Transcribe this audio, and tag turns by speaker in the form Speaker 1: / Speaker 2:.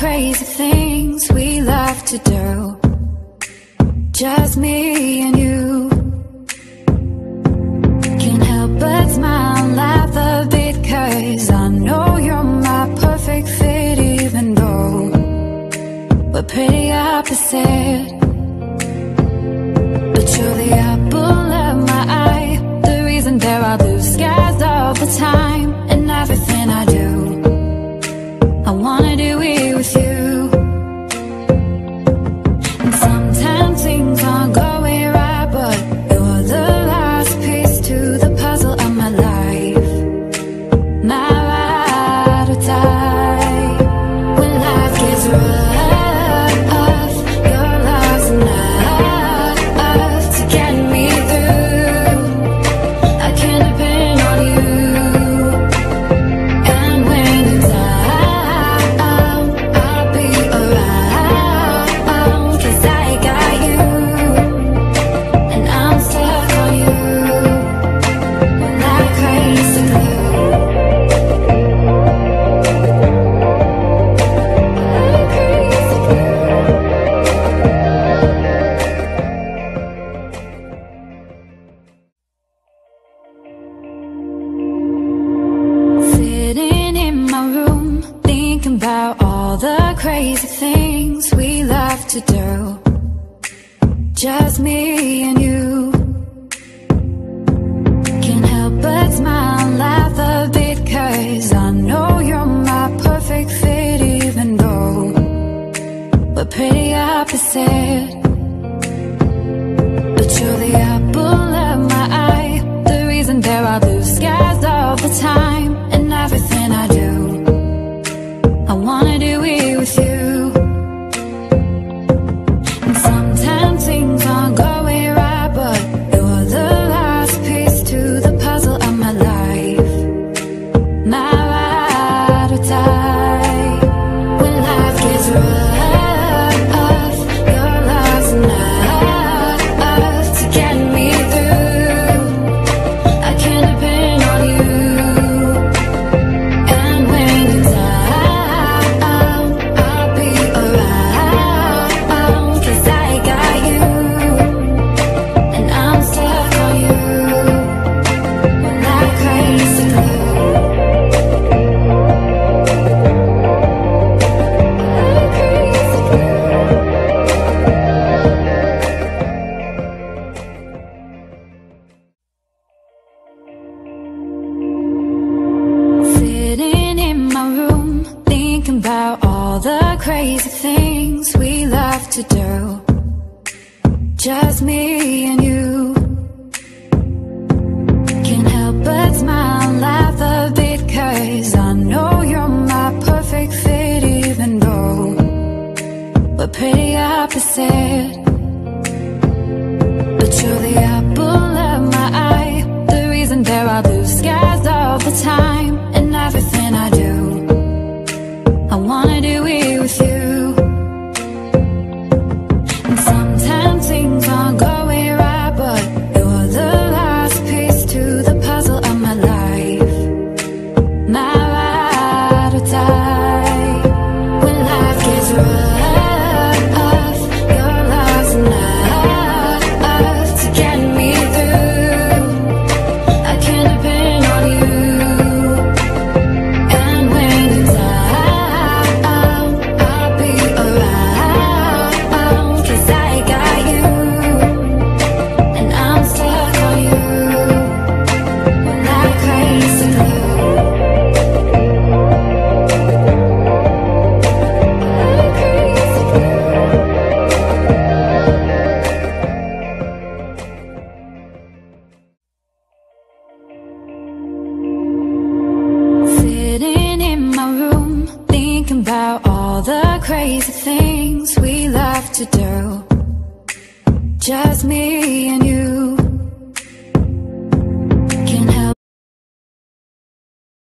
Speaker 1: crazy things we love to do. Just me and you. Can't help but smile and laugh a bit, cause I know you're my perfect fit, even though we're pretty opposite. But you're the apple of my eye, the reason there are blue skies all the time, and everything I do. I wanna do it about all the crazy things we love to do. Just me and I wanna do to do. Just me and you. Can't help but smile laugh a bit, cause I know you're my perfect fit, even though we're pretty opposite. But you're the apple of my eye, the reason there are blue skies all the time, and everything I do. I wanna do it with you. Crazy things we love to do. Just me.